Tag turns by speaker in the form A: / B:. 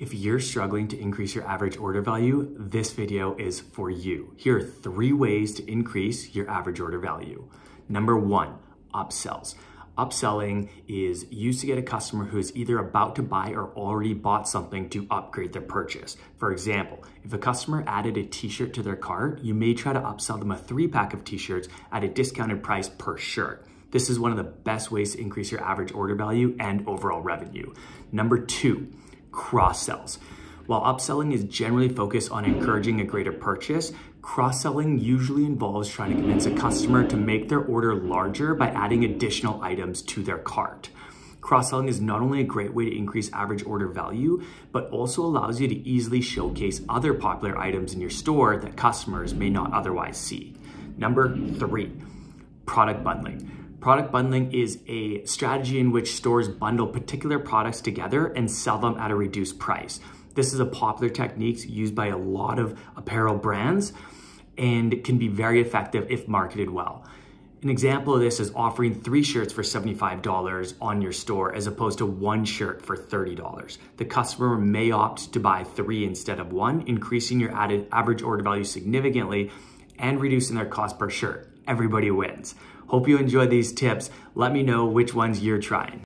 A: If you're struggling to increase your average order value, this video is for you. Here are three ways to increase your average order value. Number one, upsells. Upselling is used to get a customer who is either about to buy or already bought something to upgrade their purchase. For example, if a customer added a t-shirt to their cart, you may try to upsell them a three pack of t-shirts at a discounted price per shirt. This is one of the best ways to increase your average order value and overall revenue. Number two, cross sells. While upselling is generally focused on encouraging a greater purchase, cross-selling usually involves trying to convince a customer to make their order larger by adding additional items to their cart. Cross-selling is not only a great way to increase average order value, but also allows you to easily showcase other popular items in your store that customers may not otherwise see. Number three, product bundling. Product bundling is a strategy in which stores bundle particular products together and sell them at a reduced price. This is a popular technique used by a lot of apparel brands and can be very effective if marketed well. An example of this is offering three shirts for $75 on your store as opposed to one shirt for $30. The customer may opt to buy three instead of one, increasing your added average order value significantly and reducing their cost per shirt. Everybody wins. Hope you enjoyed these tips. Let me know which ones you're trying.